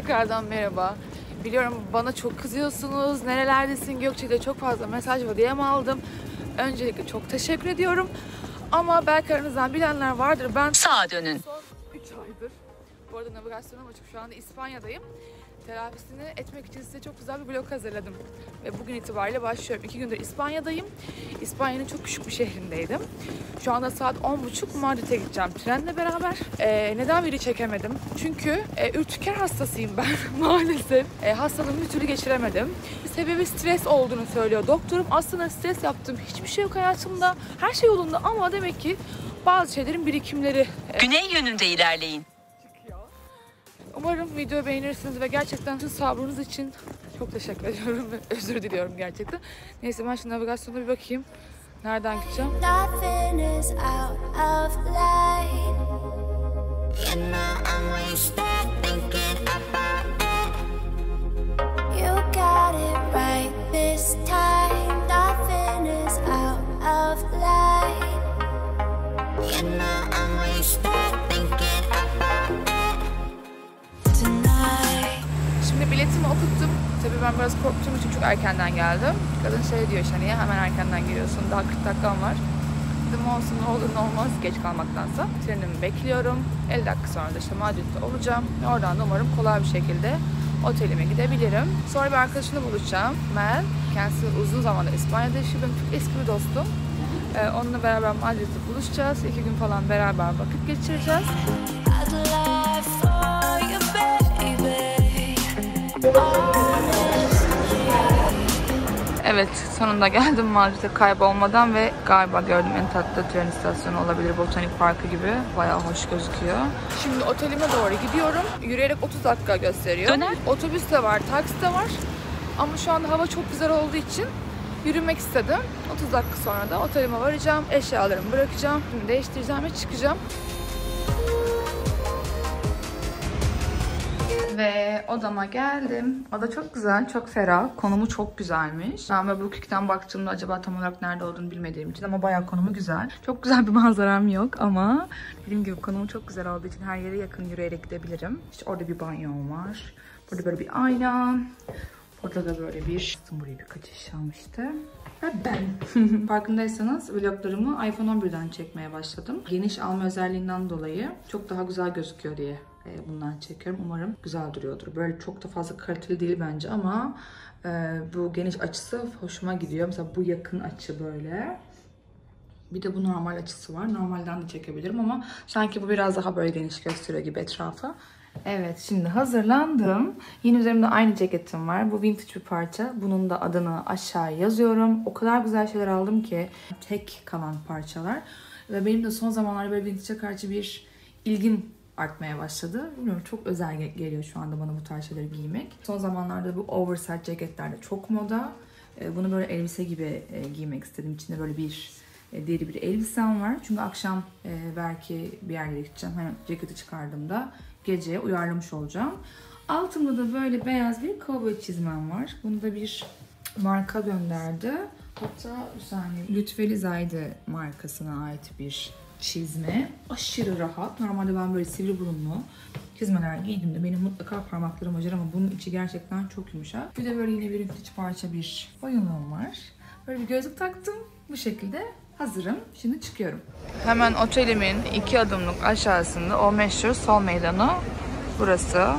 tekrardan merhaba. Biliyorum bana çok kızıyorsunuz. Nerelerdesin Gökçe'de çok fazla mesaj ve DM aldım. Öncelikle çok teşekkür ediyorum. Ama belki aranızdan bilenler vardır. Ben Sağa dönün. son 3 aydır bu arada navigasyonum açık. Şu anda İspanya'dayım. Telafisini etmek için size çok güzel bir blog hazırladım. Ve bugün itibariyle başlıyorum. 2 gündür İspanya'dayım. İspanya'nın çok küçük bir şehrindeydim. Şu anda saat 10.30 Madrid'e gideceğim trenle beraber. Ee, neden video çekemedim? Çünkü e, ürtüker hastasıyım ben maalesef. E, hastalığımı bir türlü geçiremedim. Sebebi stres olduğunu söylüyor doktorum. Aslında stres yaptığım hiçbir şey yok hayatımda. Her şey yolunda ama demek ki bazı şeylerin birikimleri e, Güney yönünde ilerleyin. Umarım videoyu beğenirsiniz ve gerçekten tüm sabrınız için çok teşekkür ediyorum ve özür diliyorum gerçekten. Neyse ben şimdi navigasyona bir bakayım. Nereden gideceğim? You biletimi okuttum. Tabii ben biraz korktuğum için çok erkenden geldim. Kadın şey diyor işte niye hemen erkenden geliyorsun daha 40 dakikam var. Dedim olsun ne olur ne olmaz geç kalmaktansa. Trenimi bekliyorum. 50 dakika sonra da işte Madrid'de olacağım. Oradan da umarım kolay bir şekilde otelime gidebilirim. Sonra bir arkadaşımla buluşacağım. Mel. Kendisi uzun zamandır İspanya'da yaşıyor. Benim çok eski bir dostum. Ee, onunla beraber Madrid'de buluşacağız. İki gün falan beraber vakit geçireceğiz. Evet, sonunda geldim Madrid'e kaybolmadan ve galiba gördüğüm en tatlı tren istasyonu olabilir. Botanik Parkı gibi. Bayağı hoş gözüküyor. Şimdi otelime doğru gidiyorum. Yürüyerek 30 dakika gösteriyor. Döner. Otobüs de var, taksi de var. Ama şu anda hava çok güzel olduğu için yürümek istedim. 30 dakika sonra da otelime varacağım. Eşyalarımı bırakacağım. Şimdi değiştireceğim ve çıkacağım. Ve odama geldim. Oda çok güzel, çok ferah. Konumu çok güzelmiş. Ben böyle Booking'den baktığımda acaba tam olarak nerede olduğunu bilmediğim için ama bayağı konumu güzel. Çok güzel bir manzaram yok ama dediğim gibi konumu çok güzel olduğu için her yere yakın yürüyerek gidebilirim. İşte orada bir banyom var. Burada böyle bir ayna. Burada da böyle bir... Buraya birkaç eşya almıştı. Ve ben. Farkındaysanız vloglarımı iPhone 11'den çekmeye başladım. Geniş alma özelliğinden dolayı çok daha güzel gözüküyor diye bundan çekiyorum. Umarım güzel duruyordur. Böyle çok da fazla kaliteli değil bence ama e, bu geniş açısı hoşuma gidiyor. Mesela bu yakın açı böyle. Bir de bu normal açısı var. Normalden de çekebilirim ama sanki bu biraz daha böyle geniş gösteriyor gibi etrafı. Evet şimdi hazırlandım. Yine üzerimde aynı ceketim var. Bu vintage bir parça. Bunun da adını aşağıya yazıyorum. O kadar güzel şeyler aldım ki. Tek kalan parçalar. Ve benim de son zamanlarda böyle vintage'e karşı bir ilgim artmaya başladı. Bilmiyorum çok özel gel- geliyor şu anda bana bu tarz şeyleri giymek. Son zamanlarda bu oversize ceketler de çok moda. Ee, Bunu böyle elbise gibi e, giymek istedim. İçinde böyle bir e, deri bir elbisem var. Çünkü akşam e, belki bir yerlere gideceğim. Hani ceketi çıkardığımda geceye uyarlamış olacağım. Altımda da böyle beyaz bir cowboy çizmem var. Bunu da bir marka gönderdi. Hatta bir saniye Lütfeli Zayde markasına ait bir çizme. Aşırı rahat. Normalde ben böyle sivri burunlu çizmeler giydiğimde benim mutlaka parmaklarım acır ama bunun içi gerçekten çok yumuşak. Bir de böyle yine bir vintage parça bir boyunluğum var. Böyle bir gözlük taktım. Bu şekilde hazırım. Şimdi çıkıyorum. Hemen otelimin iki adımlık aşağısında o meşhur sol meydanı burası.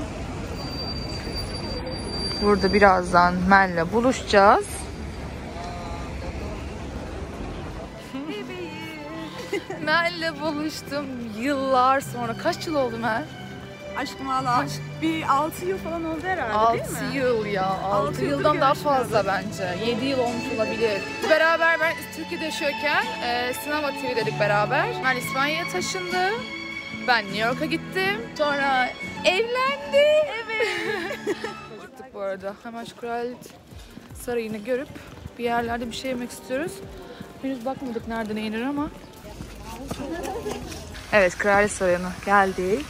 Burada birazdan Mel'le buluşacağız. Mel'le buluştum yıllar sonra. Kaç yıl oldu Mel? Aşkım valla bir 6 yıl falan oldu herhalde 6 değil mi? yıl ya. 6 Altı yıldır yıldan daha fazla bence. 7 yıl olmuş olabilir. Beraber ben Türkiye'de yaşıyorken e, sinema TV dedik beraber. Ben İspanya'ya taşındı. Ben New York'a gittim. Sonra evlendi. Evet. Acıktık bu arada. Hemen şu kraliyet sarayını görüp bir yerlerde bir şey yemek istiyoruz. Henüz bakmadık nerede ne yenir ama. Evet kraliyet sarayına geldik.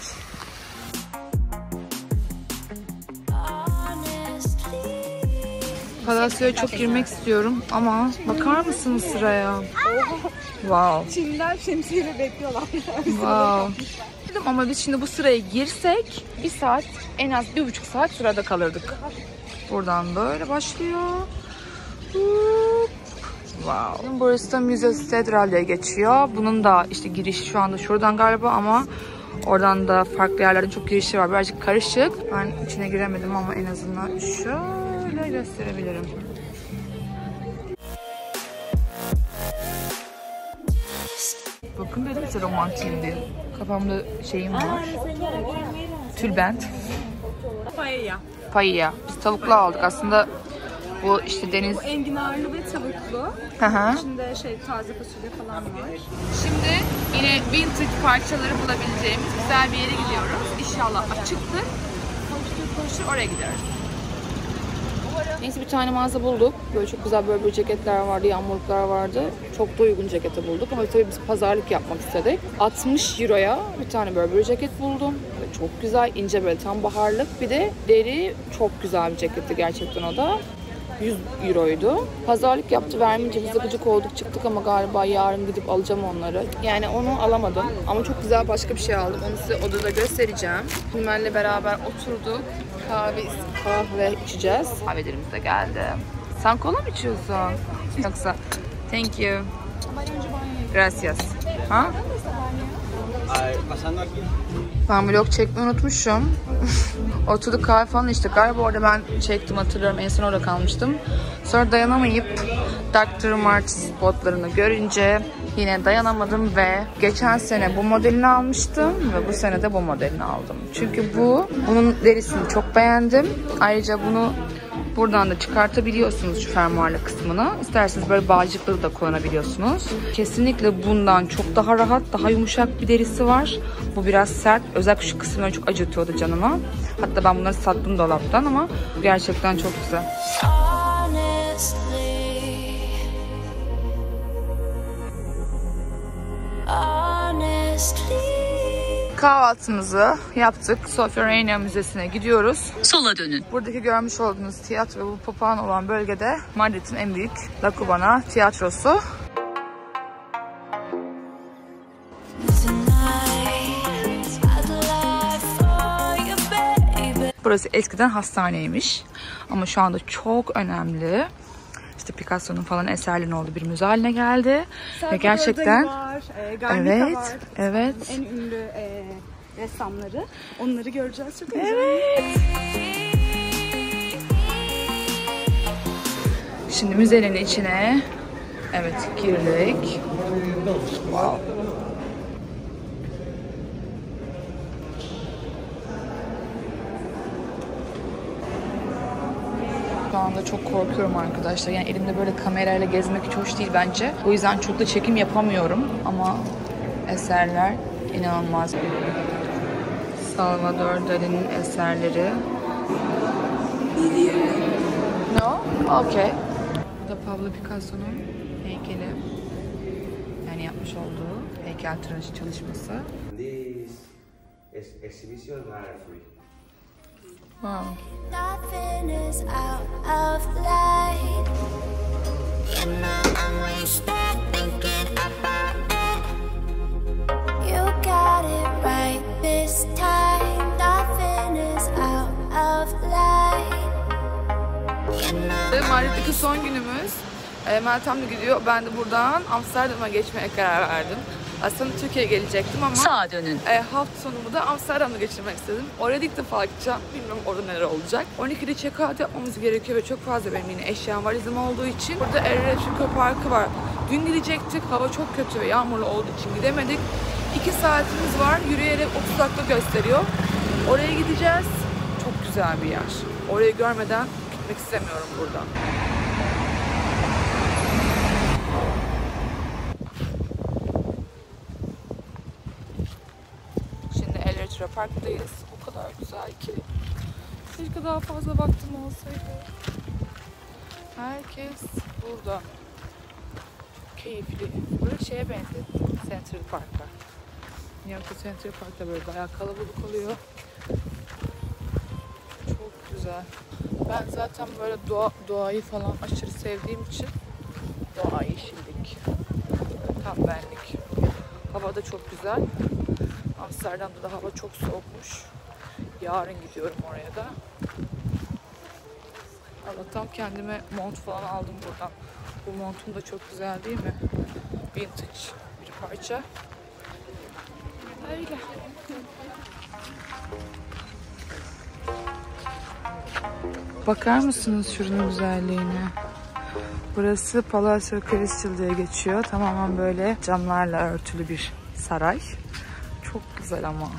Palasyo'ya çok girmek istiyorum ama bakar mısınız sıraya? Wow. Çin'den şemsiyeyle bekliyorlar. Wow. bekledim ama biz şimdi bu sıraya girsek bir saat en az bir buçuk saat sırada kalırdık. Buradan böyle başlıyor. Hop. Wow. Burası da Müze Stedral diye geçiyor. Bunun da işte girişi şu anda şuradan galiba ama oradan da farklı yerlerden çok girişi var. Birazcık karışık. Ben içine giremedim ama en azından şöyle gösterebilirim. Bakın dedim size romantiyim diye. Kafamda şeyim var. Tülbent. Paella. Paella. Biz tavuklu aldık. Aslında bu işte deniz... Bu enginarlı ve tavuklu. Hı hı. İçinde şey taze fasulye falan var. Şimdi yine vintage parçaları bulabileceğimiz güzel bir yere gidiyoruz. İnşallah açıktır. Koştur koştur oraya gidiyoruz. Neyse bir tane mağaza bulduk. Böyle çok güzel böyle bir ceketler vardı, yağmurluklar vardı. Çok da uygun ceketi bulduk ama tabii biz pazarlık yapmak istedik. 60 euroya bir tane böyle bir ceket buldum. Böyle çok güzel, ince böyle tam baharlık. Bir de deri çok güzel bir ceketti gerçekten o da. 100 euroydu. Pazarlık yaptı vermeyince biz de gıcık olduk çıktık ama galiba yarın gidip alacağım onları. Yani onu alamadım ama çok güzel başka bir şey aldım. Onu size odada göstereceğim. Hümen'le beraber oturduk. Kahve, kahve içeceğiz. Kahvelerimiz de geldi. Sen kola mı içiyorsun? Yoksa thank you. Gracias. Ha? Ben vlog çekmeyi unutmuşum. Oturduk kahve falan içtik. Galiba orada ben çektim hatırlıyorum. En son orada kalmıştım. Sonra dayanamayıp Dr. Martens botlarını görünce yine dayanamadım ve geçen sene bu modelini almıştım ve bu sene de bu modelini aldım. Çünkü bu, bunun derisini çok beğendim. Ayrıca bunu Buradan da çıkartabiliyorsunuz şu fermuarlı kısmını. İsterseniz böyle bağcıkları da kullanabiliyorsunuz. Kesinlikle bundan çok daha rahat, daha yumuşak bir derisi var. Bu biraz sert. Özellikle şu kısımları çok acıtıyordu canıma. Hatta ben bunları sattım dolaptan ama gerçekten çok güzel. Kahvaltımızı yaptık. Sofia Reina Müzesi'ne gidiyoruz. Sola dönün. Buradaki görmüş olduğunuz tiyatro bu papağan olan bölgede Madrid'in en büyük La Cubana tiyatrosu. Burası eskiden hastaneymiş. Ama şu anda çok önemli. İşte Picasso'nun falan eserlerinin olduğu bir müze haline geldi. Ve gerçekten var, e, Evet, var. evet. En ünlü e, ressamları. Onları göreceğiz. Çok heyecanlıyım. Şimdi müzenin içine evet girdik. Wow. Anda çok korkuyorum arkadaşlar. Yani elimde böyle kamerayla gezmek hiç hoş değil bence. O yüzden çok da çekim yapamıyorum. Ama eserler inanılmaz. Salvador Dali'nin eserleri. No? Okay. Bu da Pablo Picasso'nun heykeli. Yani yapmış olduğu heykeltıraş çalışması. These ex- exhibitions are free. Wow. Know Madrid'deki son günümüz. E, Meltem de gidiyor. Ben de buradan Amsterdam'a geçmeye karar verdim. Aslında Türkiye'ye gelecektim ama Sağa dönün. e, hafta sonumu da Amsterdam'da geçirmek istedim. Oraya ilk defa gideceğim. Bilmiyorum orada neler olacak. 12'de check-out yapmamız gerekiyor ve çok fazla benim yine eşyam var izim olduğu için. Burada Erre Çukur Parkı var. Dün gidecektik. Hava çok kötü ve yağmurlu olduğu için gidemedik. 2 saatimiz var. Yürüyerek 30 dakika gösteriyor. Oraya gideceğiz. Çok güzel bir yer. Orayı görmeden gitmek istemiyorum buradan. Elretra Park'tayız. O kadar güzel ki. Keşke daha fazla vaktim olsaydı. Herkes burada. Keyifli. Böyle şeye benzettim. Central Park'a. New York'ta Central Park'ta böyle bayağı kalabalık oluyor. Çok güzel. Ben zaten böyle doğa, doğayı falan aşırı sevdiğim için doğa yeşillik. Tam benlik. Hava da çok güzel. Amsterdam'da da hava çok soğukmuş. Yarın gidiyorum oraya da. Allah'tan kendime mont falan aldım buradan. Bu montum da çok güzel değil mi? Vintage bir parça. Öyle. Bakar mısınız şuranın güzelliğine? Burası Palazzo Crystal diye geçiyor. Tamamen böyle camlarla örtülü bir saray. Çok güzel ama.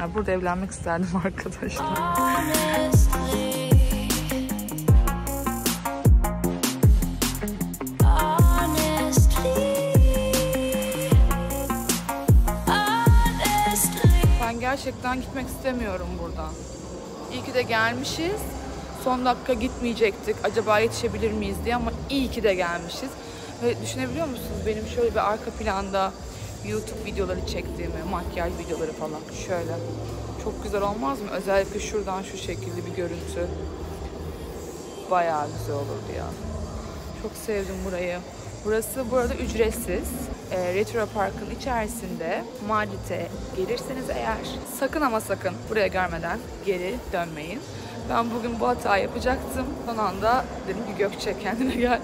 Ya burada evlenmek isterdim arkadaşlar. Ben gerçekten gitmek istemiyorum buradan. İyi ki de gelmişiz. Son dakika gitmeyecektik. Acaba yetişebilir miyiz diye ama iyi ki de gelmişiz. Ve düşünebiliyor musunuz benim şöyle bir arka planda YouTube videoları çektiğimi, makyaj videoları falan şöyle. Çok güzel olmaz mı? Özellikle şuradan şu şekilde bir görüntü. Bayağı güzel olurdu ya. Çok sevdim burayı. Burası bu arada ücretsiz. E, Retro Park'ın içerisinde Madrid'e gelirseniz eğer sakın ama sakın buraya görmeden geri dönmeyin. Ben bugün bu hatayı yapacaktım. Son anda dedim ki Gökçe kendine gel.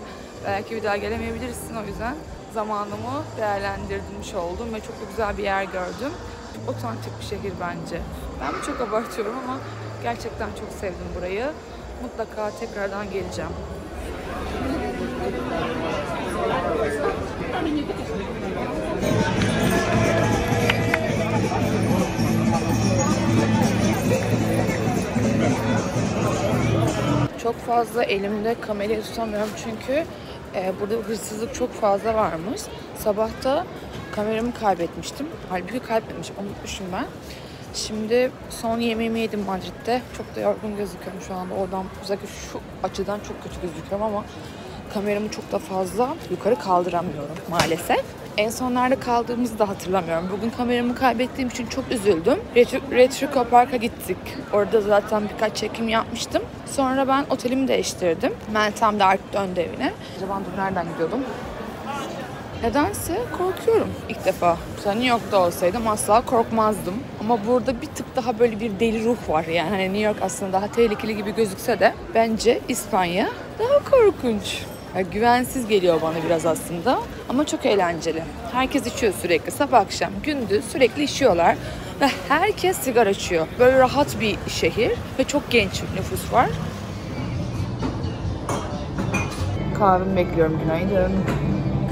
Belki bir daha gelemeyebilirsin o yüzden zamanımı değerlendirmiş oldum ve çok da güzel bir yer gördüm. Otantik bir şehir bence. Ben çok abartıyorum ama gerçekten çok sevdim burayı. Mutlaka tekrardan geleceğim. Çok fazla elimde kamerayı tutamıyorum çünkü e, burada hırsızlık çok fazla varmış. Sabahta kameramı kaybetmiştim. Halbuki kaybetmişim, unutmuşum ben. Şimdi son yemeğimi yedim Madrid'de. Çok da yorgun gözüküyorum şu anda. Oradan özellikle şu açıdan çok kötü gözüküyorum ama kameramı çok da fazla yukarı kaldıramıyorum maalesef. En son nerede kaldığımızı da hatırlamıyorum. Bugün kameramı kaybettiğim için çok üzüldüm. Retro, Retro Park'a gittik. Orada zaten birkaç çekim yapmıştım. Sonra ben otelimi değiştirdim. Meltem de artık döndü evine. Acaba dur nereden gidiyordum? Nedense korkuyorum ilk defa. Mesela New York'ta olsaydım asla korkmazdım. Ama burada bir tık daha böyle bir deli ruh var yani. Hani New York aslında daha tehlikeli gibi gözükse de bence İspanya daha korkunç. Ya güvensiz geliyor bana biraz aslında ama çok eğlenceli. Herkes içiyor sürekli sabah akşam gündüz sürekli içiyorlar ve herkes sigara içiyor. Böyle rahat bir şehir ve çok genç nüfus var. Kahvemi bekliyorum günaydın.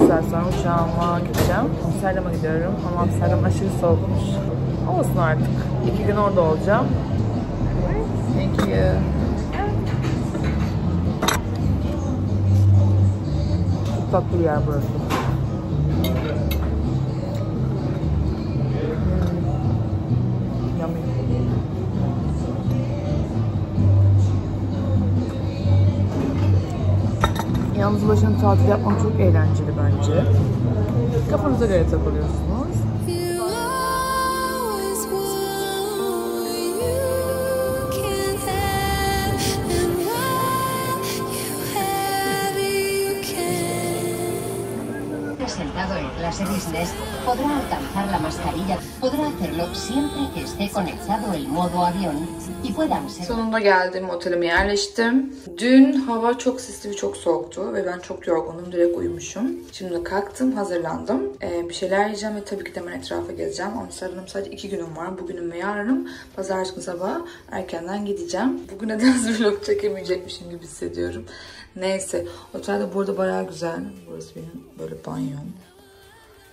Güzel sonra uçağıma gideceğim. Amsterdam'a gidiyorum ama Amsterdam aşırı soğukmuş. Olsun artık. İki gün orada olacağım. Thank you. Tatlı bir yer burası. Yalnız başına tatil yapmak çok eğlenceli bence. Kafanıza göre takılıyorsunuz. Clase business podrá alcanzar la mascarilla, podrá hacerlo siempre que esté conectado el modo avión y puedan ser Sonunda geldim, otelime yerleştim. Dün hava çok sisli ve çok soğuktu ve ben çok yorgunum, direkt uyumuşum. Şimdi kalktım, hazırlandım. Ee, bir şeyler yiyeceğim ve tabii ki de hemen etrafa gezeceğim. Amsterdam'da sadece iki günüm var, bugünüm ve yarınım. Pazartesi günü sabah erkenden gideceğim. Bugün nedense vlog çekemeyecekmişim gibi hissediyorum. Neyse, otelde burada bayağı güzel. Burası benim böyle banyom.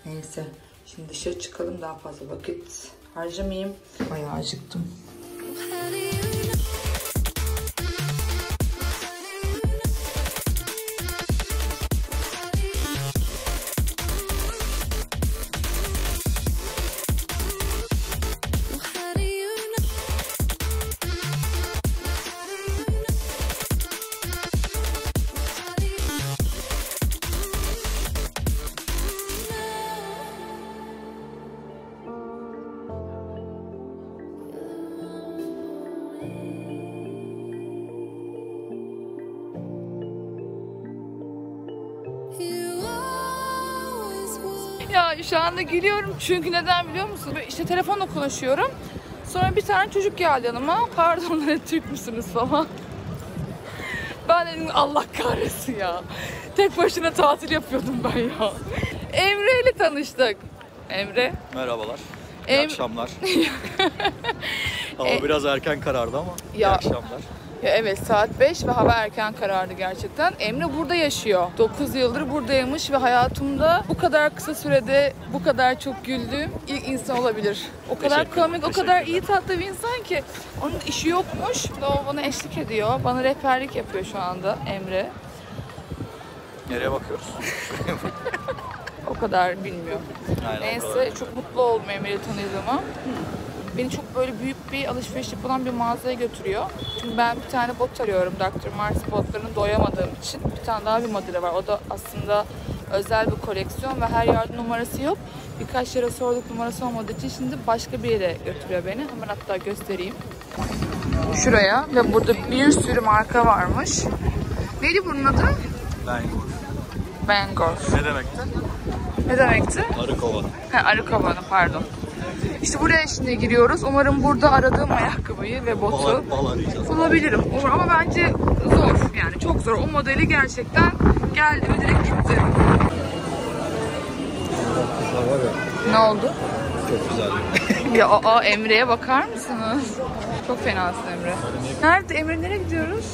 Neyse, şimdi dışarı çıkalım daha fazla vakit harcamayayım. Bayağı acıktım. Şu anda gülüyorum çünkü neden biliyor musun? İşte telefonla konuşuyorum. Sonra bir tane çocuk geldi yanıma. Pardon dedi, Türk müsünüz falan. Ben dedim Allah kahretsin ya. Tek başına tatil yapıyordum ben ya. Emre ile tanıştık. Emre. Merhabalar. İyi Em- akşamlar. Hava E- biraz erken karardı ama iyi Ya- akşamlar. Ya evet saat 5 ve hava erken karardı gerçekten. Emre burada yaşıyor. 9 yıldır buradaymış ve hayatımda bu kadar kısa sürede bu kadar çok güldüğüm ilk insan olabilir. O kadar Teşekkür- komik, o kadar iyi tatlı bir insan ki. Onun işi yokmuş o bana eşlik ediyor. Bana rehberlik yapıyor şu anda Emre. Nereye bakıyoruz? O kadar bilmiyor. Aynen, Neyse çok mutlu oldum Emre'yi tanıdığıma. Beni çok böyle büyük bir alışveriş yapılan bir mağazaya götürüyor. Çünkü ben bir tane bot arıyorum. Dr. Mars botlarını doyamadığım için. Bir tane daha bir modeli var. O da aslında özel bir koleksiyon ve her yerde numarası yok. Birkaç yere sorduk numarası olmadığı için şimdi başka bir yere götürüyor beni. Hemen hatta göstereyim. Şuraya ve burada bir sürü marka varmış. Neydi bunun adı? Bangor. Bangor. Ne demekti? Ne demekti? Arı kovanı. Ha, arı kovanı pardon. İşte buraya şimdi giriyoruz. Umarım burada aradığım ayakkabıyı ve botu bulabilirim. Umarım ama bence zor yani çok zor. O modeli gerçekten geldi ve direkt gitti. Ne oldu? çok güzel. Ya aa Emre'ye bakar mısınız? Çok fenasın Emre. Nerede? Emre nereye gidiyoruz?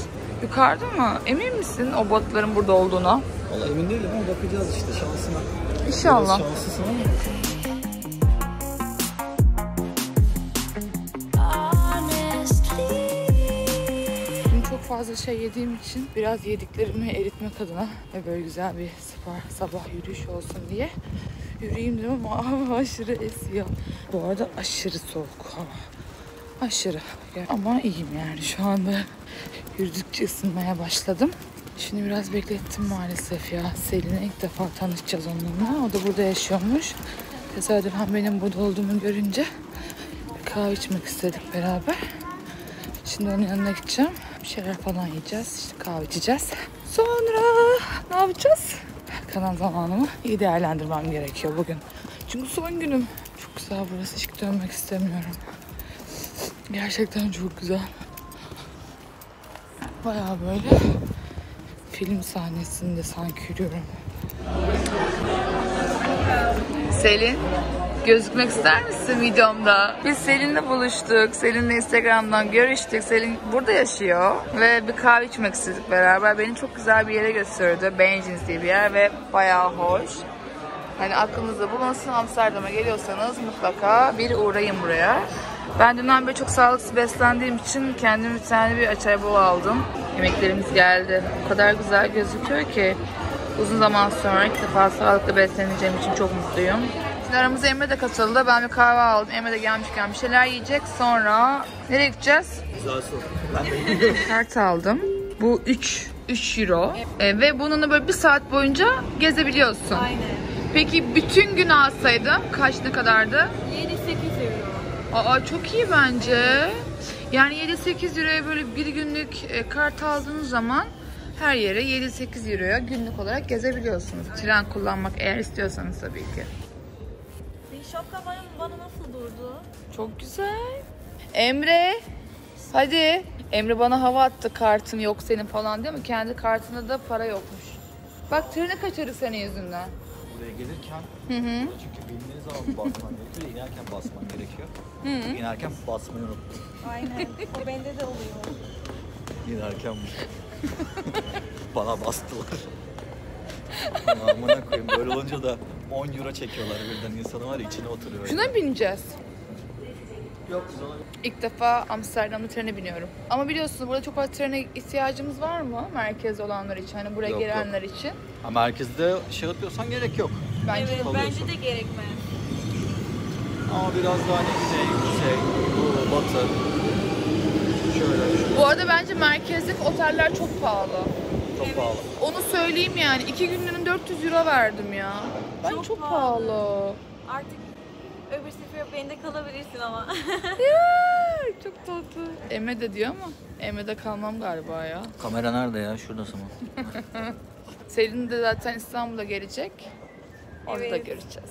Yukarıda mı? Emin misin o botların burada olduğuna? Valla emin değilim ama bakacağız işte şansına. İnşallah. Şanslısın ama. Fazla şey yediğim için biraz yediklerimi eritmek adına ve böyle güzel bir sabah, sabah yürüyüş olsun diye yürüyeyim dedim ama aşırı esiyor. Bu arada aşırı soğuk hava. Aşırı. Ama iyiyim yani şu anda yürüdükçe ısınmaya başladım. Şimdi biraz beklettim maalesef ya. Selin'e ilk defa tanışacağız onunla. O da burada yaşıyormuş. Tesadüfen benim burada olduğumu görünce kahve içmek istedik beraber. Şimdi onun yanına gideceğim. Bir şeyler falan yiyeceğiz. İşte kahve içeceğiz. Sonra ne yapacağız? Kalan zamanımı iyi değerlendirmem gerekiyor bugün. Çünkü son günüm. Çok güzel burası. Hiç dönmek istemiyorum. Gerçekten çok güzel. Bayağı böyle film sahnesinde sanki yürüyorum. Selin, gözükmek ister misin videomda? Biz Selin'le buluştuk. Selin'le Instagram'dan görüştük. Selin burada yaşıyor ve bir kahve içmek istedik beraber. Beni çok güzel bir yere götürdü. Benjins diye bir yer ve bayağı hoş. Hani aklınızda bulunsun Amsterdam'a geliyorsanız mutlaka bir uğrayın buraya. Ben dünden beri çok sağlıksız beslendiğim için kendime bir tane bir açay bol aldım. Yemeklerimiz geldi. O kadar güzel gözüküyor ki. Uzun zaman sonra ilk defa sağlıklı besleneceğim için çok mutluyum. Şimdi aramıza Emre de katıldı. Ben bir kahve aldım. Emre de gelmişken bir şeyler yiyecek. Sonra nereye gideceğiz? Güzel soru. Ben de Kart aldım. Bu 3 3 euro. E, ve bununla böyle bir saat boyunca gezebiliyorsun. Aynen. Peki bütün gün alsaydım kaç ne kadardı? 7-8 euro. Aa çok iyi bence. Yani 7-8 euroya böyle bir günlük e, kart aldığınız zaman her yere 7-8 euroya günlük olarak gezebiliyorsunuz. Tren kullanmak eğer istiyorsanız tabii ki. Şapka bana, bana nasıl durdu? Çok güzel. Emre hadi. Emre bana hava attı kartın yok senin falan değil mi? Kendi kartında da para yokmuş. Bak treni kaçırdık senin yüzünden. buraya gelirken Hı hı. çünkü bindiğin zaman basman gerekiyor. inerken basman gerekiyor. İnerken basmayı unuttum. Aynen. O bende de oluyor. İnerken bana bastılar. Amına koyayım böyle olunca da 10 euro çekiyorlar birden insanı var ya içine oturuyor. öyle. Şuna mı bineceğiz? Yok biz ona İlk defa Amsterdam'da trene biniyorum. Ama biliyorsunuz burada çok fazla trene ihtiyacımız var mı? Merkezde olanlar için, hani buraya Yok, yok. gelenler için. Ha, merkezde şey yapıyorsan gerek yok. Bence evet, kalıyorsun. bence de gerekmez. Ama biraz daha hani güney, kuzey, doğu, batı. Şöyle şöyle. Bu arada bence merkezdeki oteller çok pahalı. Çok pahalı. Onu söyleyeyim yani. iki günlüğüne 400 euro verdim ya. Ben çok, Çok pahalı. pahalı. Artık öbür sefer bende kalabilirsin ama. Ya, çok tatlı. Emre de diyor ama Emre'de kalmam galiba ya. Kamera nerede ya? Şuradası mı? Selin de zaten İstanbul'a gelecek. Orada Evet. göreceğiz.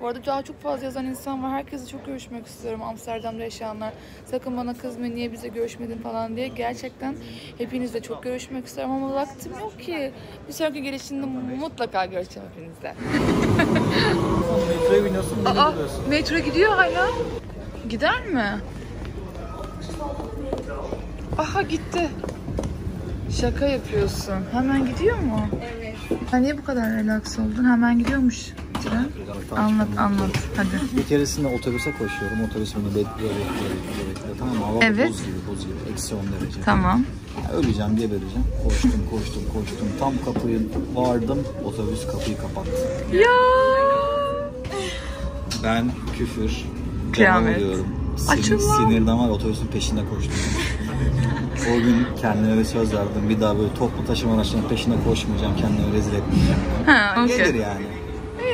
Bu arada daha çok fazla yazan insan var. Herkese çok görüşmek istiyorum. Amsterdam'da yaşayanlar. Sakın bana kızmayın niye bize görüşmedin falan diye. Gerçekten hepinizle çok görüşmek istiyorum ama vaktim yok ki. Bir sonraki gelişimde mutlaka görüşeceğim hepinizle. Metroya biniyorsun, Aa, metro gidiyor hala. Gider mi? Aha gitti. Şaka yapıyorsun. Hemen gidiyor mu? Evet. Ha, niye bu kadar relax oldun? Hemen gidiyormuş tren. Anlat anlat hadi. Bir keresinde otobüse koşuyorum. Otobüs beni bekliyor, bekliyor, bekliyor, bekliyor. Tamam? Hava Evet. buz gibi, buz gibi. Eksi 10 derece. Tamam. Ya Öleceğim, gebereceğim. Koştum, koştum, koştum. Tam kapıyı vardım. Otobüs kapıyı kapattı. Ya. Ben küfür, Kıyamet. ediyorum. Sinir, Açılma. sinirden var otobüsün peşinde koştum. o gün kendime bir söz verdim. Bir daha böyle toplu taşıma araçlarının peşinde koşmayacağım. Kendimi rezil etmeyeceğim. Ha, Gelir okey. yani.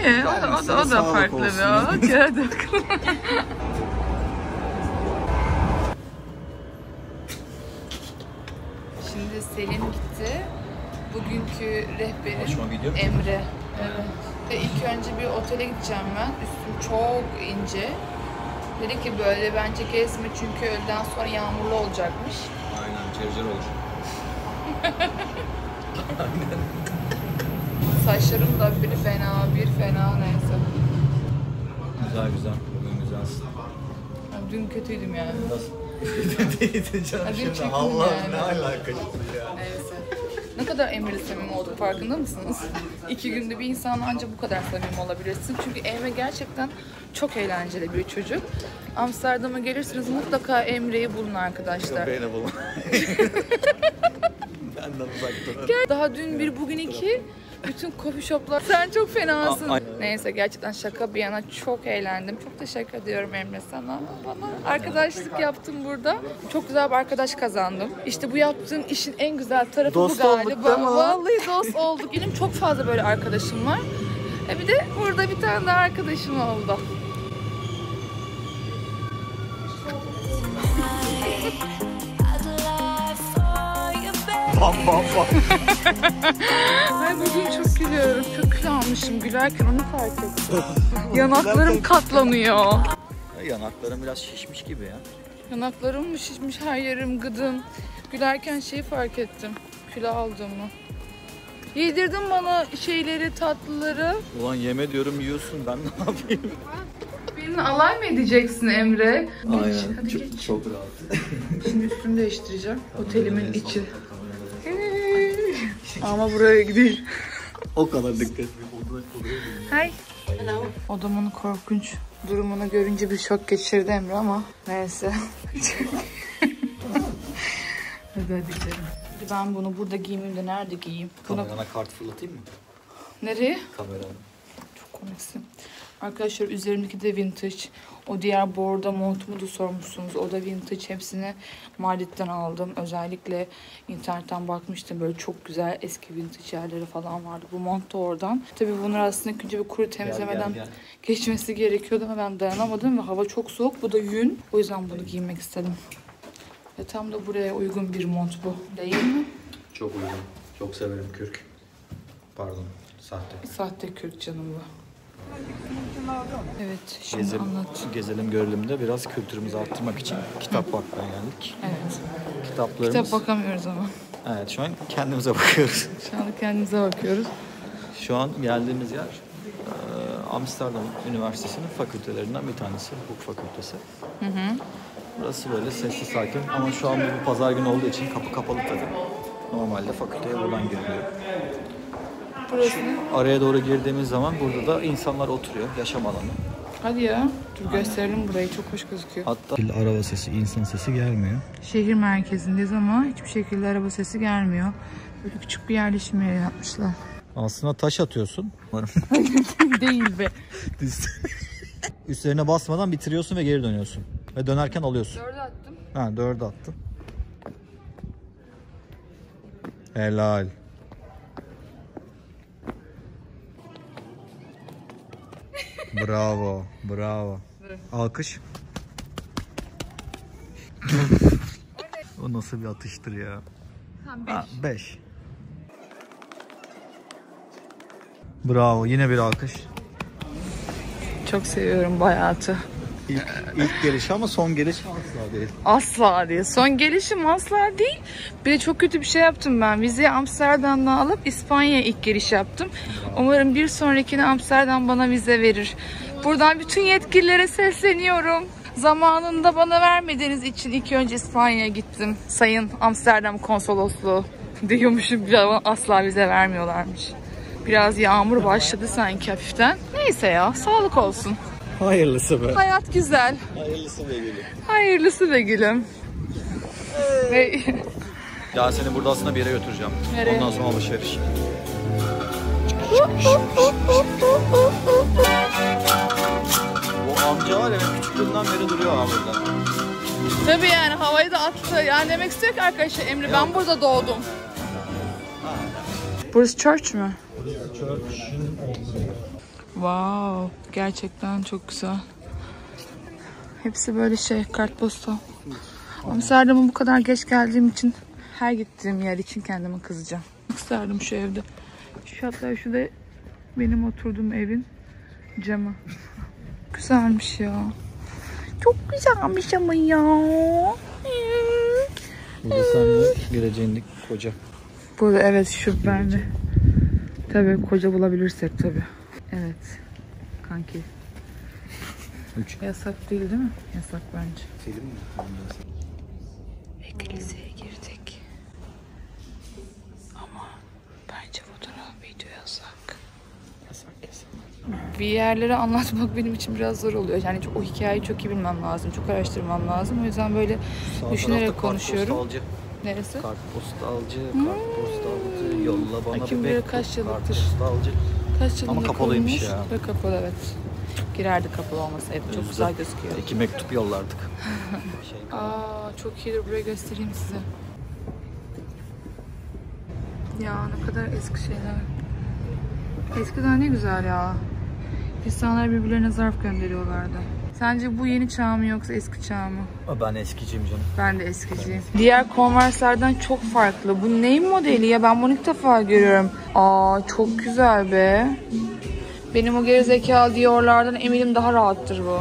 İyi, o da, o da, o da Sağlık farklı olsun. bir hadi bakalım. Şimdi Selim gitti. Bugünkü rehberim. Emre. Evet. Ve ilk önce bir otele gideceğim ben. Üstüm çok ince. Dedi ki böyle bence gezme çünkü öğleden sonra yağmurlu olacakmış. Aynen, cercer olur. Saçlarım da bir fena, bir fena neyse. Güzel güzel. Bugün güzelsin. Yani dün kötüydüm yani. Nasıl? Değildi canım şimdi. Allah yani. ne alakası ya. Neyse. Ne kadar Emre samimi olduk farkında mısınız? İki günde bir insanla ancak bu kadar samimi olabilirsin. Çünkü Emre gerçekten çok eğlenceli bir çocuk. Amsterdam'a gelirsiniz mutlaka Emre'yi bulun arkadaşlar. Beni bulma. Benden uzak durun. Daha dün bir bugün iki bütün coffee shoplar sen çok fenasın. A- Neyse gerçekten şaka bir yana çok eğlendim. Çok teşekkür ediyorum Emre sana. Bana arkadaşlık yaptın burada. Çok güzel bir arkadaş kazandım. İşte bu yaptığın işin en güzel tarafı Dost bu olduk galiba. mi? Vallahi dost olduk. Benim çok fazla böyle arkadaşım var. E bir de burada bir tane daha arkadaşım oldu. Bam bam bam. Ay bugün çok gülüyorum. Çok kilo almışım. Gülerken onu fark ettim. Yanaklarım katlanıyor. Yanaklarım biraz şişmiş gibi ya. Yanaklarım mı şişmiş, her yerim gıdım. Gülerken şeyi fark ettim. Kilo aldığımı. Yedirdin bana şeyleri, tatlıları. Ulan yeme diyorum yiyorsun ben ne yapayım? Benimle alay mı edeceksin Emre? Geç, hadi çok, geç. çok rahat. Şimdi üstümü değiştireceğim. Otelimin içi. Ama buraya değil. O kadar dikkat Hay. Odamın korkunç durumunu görünce bir şok geçirdi Emre ama neyse. hadi hadi gidelim. Ben bunu burada giymeyeyim de nerede giyeyim? Bunu Kamerana kart fırlatayım mı? nereye? Kamerana. Çok komiksin. Arkadaşlar üzerimdeki de vintage. O diğer bordo montumu da sormuşsunuz. O da vintage. Hepsini Mardit'ten aldım. Özellikle internetten bakmıştım. Böyle çok güzel eski vintage yerleri falan vardı. Bu mont da oradan. Tabii bunlar aslında önce bir kuru temizlemeden gel. geçmesi gerekiyordu ama ben dayanamadım ve hava çok soğuk. Bu da yün. O yüzden bunu giymek istedim. Ve tam da buraya uygun bir mont bu. Değil mi? Çok uygun. Çok severim kürk. Pardon. Sahte. Sahte kürk canım bu. Evet, şimdi Gezelim, anlat. gezelim görelim de biraz kültürümüzü arttırmak için kitap bakmaya geldik. Evet. Kitaplarımız... Kitap bakamıyoruz ama. Evet şu an kendimize bakıyoruz. Şu anda kendimize bakıyoruz. Şu an geldiğimiz yer e, Amsterdam Üniversitesi'nin fakültelerinden bir tanesi. Hukuk fakültesi. Burası böyle sessiz sakin ama şu an bu pazar günü olduğu için kapı kapalı tabii. Normalde fakülteye buradan giriliyor. Burası Araya doğru girdiğimiz zaman burada da insanlar oturuyor. Yaşam alanı. Hadi ya. Dur gösterelim burayı. Çok hoş gözüküyor. Hatta araba sesi, insan sesi gelmiyor. Şehir merkezindeyiz ama hiçbir şekilde araba sesi gelmiyor. Böyle küçük bir yerleşim yeri yapmışlar. Aslında taş atıyorsun. Değil be. Üstlerine basmadan bitiriyorsun ve geri dönüyorsun. Ve dönerken alıyorsun. Dörde attım. Ha dördü attın. Helal. Bravo, bravo. Alkış. o nasıl bir atıştır ya? Ha, beş. Bravo, yine bir alkış. çok seviyorum bu hayatı. İlk, ilk gelişi ama son gelişi asla değil. Asla değil. Son gelişim asla değil. Bir de çok kötü bir şey yaptım ben. Vizeyi Amsterdam'dan alıp İspanya'ya ilk giriş yaptım. Umarım bir sonrakine Amsterdam bana vize verir. Buradan bütün yetkililere sesleniyorum. Zamanında bana vermediğiniz için ilk önce İspanya'ya gittim. Sayın Amsterdam konsolosluğu diyormuşum. Ama asla vize vermiyorlarmış. Biraz yağmur başladı sanki hafiften. Neyse ya sağlık olsun. Hayırlısı be. Hayat güzel. Hayırlısı be gülüm. Hayırlısı be gülüm. Ve Ya seni burada aslında bir yere götüreceğim. Nereye? Ondan sonra alışveriş. Bu amca var ya benim küçüklüğümden beri duruyor abi burada. Tabii yani havayı da attı. Yani demek istiyor ki arkadaşlar Emre ben burada doğdum. Burası church mü? Wow, gerçekten çok güzel. Hepsi böyle şey, kartpostal. Amsterdam'a bu kadar geç geldiğim için her gittiğim yer için kendime kızacağım. İsterdim şu evde. Şu hatta şu da benim oturduğum evin camı. Güzelmiş ya. Çok güzelmiş ama ya. Bu da seninle geleceğindeki koca. Burada evet şu bende. Tabii koca bulabilirsek tabii. Evet. Kanki. Üç. Yasak değil değil mi? Yasak bence. Film mi? Kiliseye girdik. Ama bence fotoğraf video yasak. Yasak yasak. Bir yerleri anlatmak benim için biraz zor oluyor. Yani çok- o hikayeyi çok iyi bilmem lazım. Çok araştırmam lazım. O yüzden böyle Sağ düşünerek konuşuyorum. Kartpostalcı. Neresi? Kartpostalcı, kartpostalcı, yolla bana kim bir mektup. kaç yıllıktır. Kartpostalcı. Kaç yılında Ama kapalıymış kurulmuş ya. Ve kapalı evet. Girerdi kapalı olmasaydı. Çok güzel gözüküyor. İki mektup yollardık. Aa çok iyidir buraya göstereyim size. Ya ne kadar eski şeyler. Eskiden ne güzel ya. İnsanlar birbirlerine zarf gönderiyorlardı. Sence bu yeni çağ mı yoksa eski çağ mı? ben eskiciyim canım. Ben de eskiciyim. Diğer konverslerden çok farklı. Bu neyin modeli ya? Ben bunu ilk defa görüyorum. Aa çok güzel be. Benim o gerizekalı diyorlardan eminim daha rahattır bu.